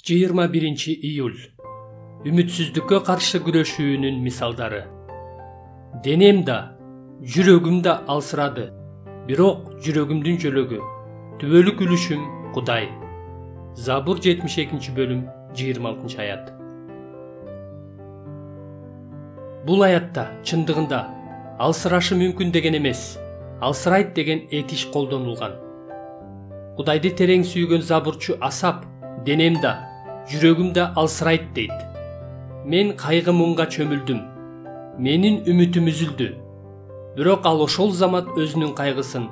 21 июль. Үмүтсүздүккө каршы күрөшүүнүн мисалдары. Денем да жүрөгүм да алсырады бирок жүрөгүмдүн жөлөгү түбөлүк үлүшүм кудай забур 72 бөлүм 26 аят. Бул аятта чындыгында алсырашы мүмкүн деген эмес алсырайт деген этиш колдонулган кудайды терең сүйгөн забурчу асап денем да жүрөгүм да алсырайт дейт мен кайгы муңга чөмүлдүм менин үмүтүм үзүлдү бирок ал ошол замат өзүнүн кайгысын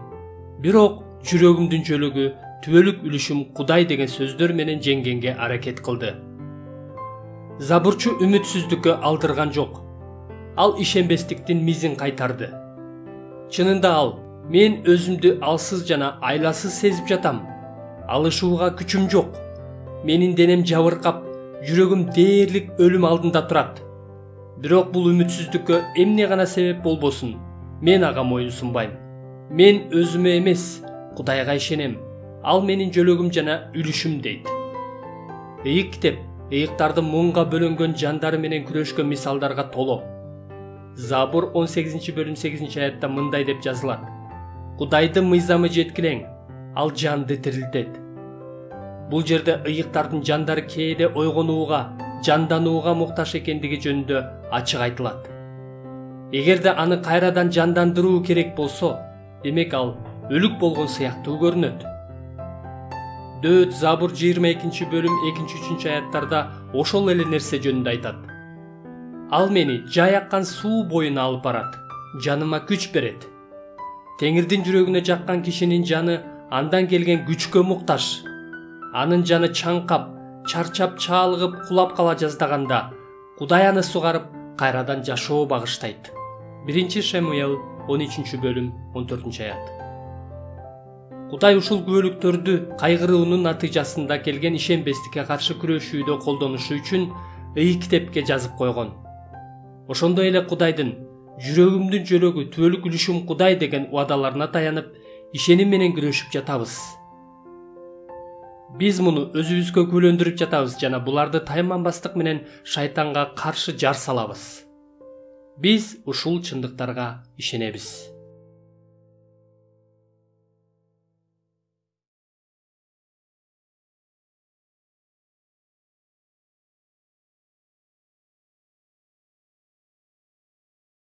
бирок жүрөгүмдүн жөлөгү түбөлүк үлүшүм кудай деген сөздөр менен жеңгенге аракет кылды забурчу үмүтсүздүккө алдырган жок ал ишенбестиктин мизин кайтарды чынында ал мен өзүмдү алсыз жана айласыз сезип жатам. Алышууга күчүм жок менин денем жабыркап жүрөгүм дээрлик өлүм алдында турат бирок бул үмүтсүздүккө эмне гана себеп болбосун мен ага моюн сунбайм. Мен өзүмө эмес кудайга ишенем ал менин жөлөгүм жана үлүшүм дейт. Ыйык китеп ыйыктардын муңга бөлөнгөн жандары менен күрөшкөн мисалдарга толо. Забур 18 бөлүм 8 аятта мындай деп жазылат. Кудайдын мыйзамы жеткилең ал жанды тирилтет. Бул жерде ыйыктардын жандары кээде ойгонууга жанданууга муктаж экендиги жөнүндө ачык айтылат. Эгерде аны кайрадан жандандыруу керек болсо демек ал өлүк болгон сыяктуу көрүнөт. Дөөт забур жыйырма экинчи бөлүм экинчи үчүнчү аяттарда ошол эле нерсе жөнүндө айтат. Ал мени жай аккан суу боюна алып барат жаныма күч берет. Теңирдин жүрөгүнө жаккан кишинин жаны андан келген күчкө муктаж анын жаны чаңкап чарчап чаалыгып кулап кала жаздаганда кудай аны сугарып кайрадан жашоо багыштайт. Биринчи шамуэл он үчүнчү бөлүм он төртүнчү аят. Кудай ушул күбөлүктөрдү кайгыруунун натыйжасында келген ишенбестикке каршы күрөшүүдө колдонушу үчүн ыйык китепке жазып койгон. Ошондой эле кудайдын жүрөгүмдүн жөлөгү түбөлүк үлүшүм кудай деген убадаларына таянып ишеним менен күрөшүп жатабыз биз муну өзүбүзгө күбөлөндүрүп жатабыз жана буларды тайманбастык менен шайтанга каршы жар салабыз. Биз ушул чындыктарга ишенебиз